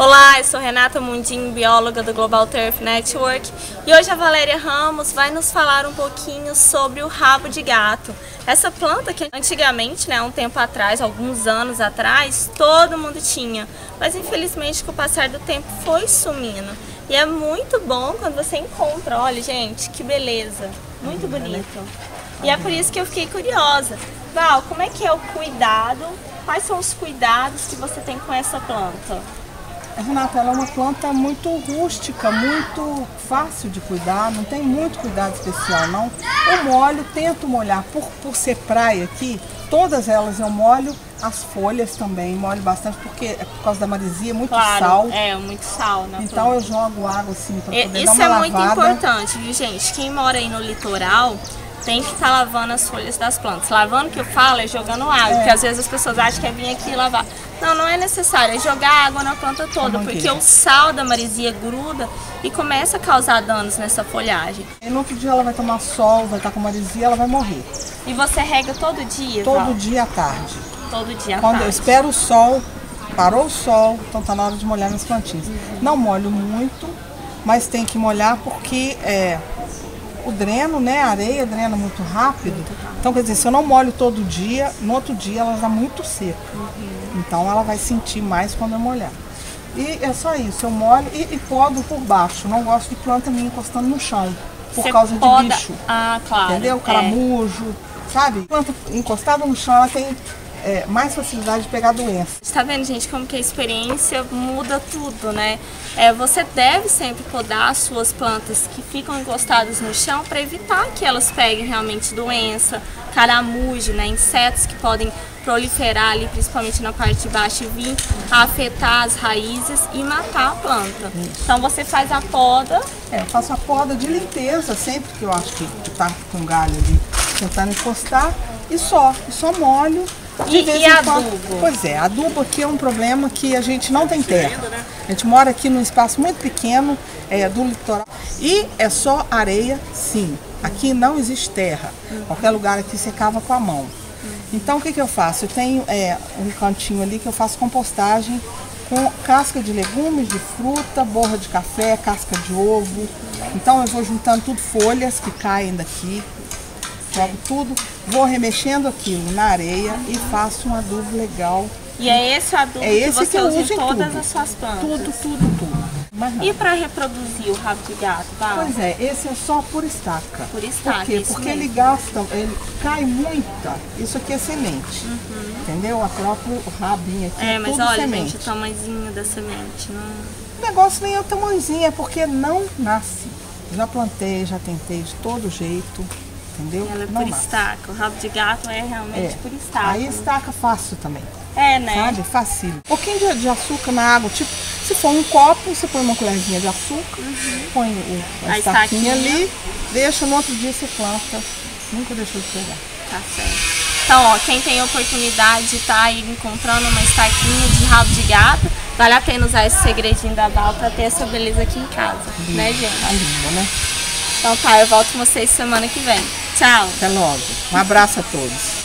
Olá, eu sou Renata Mundim, bióloga do Global Turf Network e hoje a Valéria Ramos vai nos falar um pouquinho sobre o rabo de gato. Essa planta que antigamente, né, um tempo atrás, alguns anos atrás, todo mundo tinha, mas infelizmente com o passar do tempo foi sumindo. E é muito bom quando você encontra, olha gente, que beleza, muito bonito. E é por isso que eu fiquei curiosa. Val, como é que é o cuidado? Quais são os cuidados que você tem com essa planta? Renata, ela é uma planta muito rústica, muito fácil de cuidar, não tem muito cuidado especial não. Eu molho, tento molhar, por, por ser praia aqui, todas elas eu molho, as folhas também, molho bastante, porque é por causa da marisia, muito claro, sal. É, muito sal na Então planta. eu jogo água assim para poder Isso dar uma é muito lavada. importante, viu gente? Quem mora aí no litoral tem que estar lavando as folhas das plantas. Lavando que eu falo é jogando água, porque às vezes as pessoas acham que é vir aqui e lavar. Não, não é necessário, é jogar água na planta toda, porque o sal da marisia gruda e começa a causar danos nessa folhagem. E no outro dia ela vai tomar sol, vai estar com marisia, ela vai morrer. E você rega todo dia, Todo Val? dia à tarde. Todo dia à Quando eu tarde. espero o sol, parou o sol, então tá na hora de molhar nas plantinhas. Não molho muito, mas tem que molhar porque é, o dreno, né, a areia drena muito rápido. Então, quer dizer, se eu não molho todo dia, no outro dia ela está muito seca. Então ela vai sentir mais quando eu molhar. E é só isso, eu molho e, e podo por baixo. Não gosto de planta minha encostando no chão, por Você causa poda- de bicho. Ah, claro. Entendeu? é. Caramujo, sabe? Planta encostada no chão, ela tem é, mais facilidade de pegar doença. Tá vendo, gente, como que a experiência muda tudo, né? É, você deve sempre podar as suas plantas que ficam encostadas no chão para evitar que elas peguem realmente doença, caramujo, né? Insetos que podem proliferar ali, principalmente na parte de baixo, e vir afetar as raízes e matar a planta. Então você faz a poda, É, eu faço a poda de limpeza sempre que eu acho que, que tá com galho ali, tentando encostar, e só, e só molho. De E- vez e em quando. adubo? Pois é, adubo aqui é um problema que a gente não tem terra. A gente mora aqui num espaço muito pequeno é, do litoral e é só areia, sim. Aqui não existe terra. Qualquer lugar aqui você cava com a mão. Então o que, que eu faço? Eu tenho é, um cantinho ali que eu faço compostagem com casca de legumes, de fruta, borra de café, casca de ovo. Então eu vou juntando tudo, folhas que caem daqui, jogo tudo, vou remexendo aquilo na areia e faço um adubo legal. e é esse adubo É que esse você que eu usa uso em todas tudo. as suas plantas. Tudo, tudo, tudo. E para reproduzir o rabo de gato, Val? Pois é, esse é só por estaca. Por estaca, Por quê? Porque mesmo. ele gasta, ele cai muita. Isso aqui é semente. Entendeu? A própria rabinha aqui É, é mas tudo olha, semente. gente, o tamanhozinho da semente. Não... O negócio nem é o tamanhozinho, é porque não nasce. Já plantei, já tentei de todo jeito. Entendeu? Ela é não por estaca. O rabo de gato é realmente É. por estaca. Aí estaca fácil também. É, né? Sabe? Facílimo. Um pouquinho de, de açúcar na água. Tipo, se for um copo, você põe uma colherzinha de açúcar, põe o, a, Uhum. A estaquinha. estaquinha ali, deixa, no outro dia você planta. Nunca deixou de pegar. Tá certo. Então, ó, quem tem oportunidade de estar aí encontrando uma estaquinha de rabo de gato, vale a pena usar esse segredinho da Val pra ter essa beleza aqui em casa, né, gente? Tá linda, né? Então tá, eu volto com vocês semana que vem. Tchau! Até logo. Um abraço a todos.